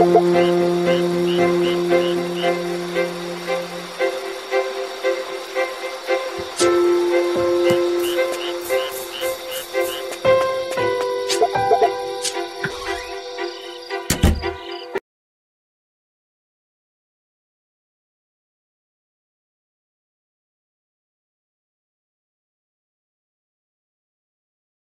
Música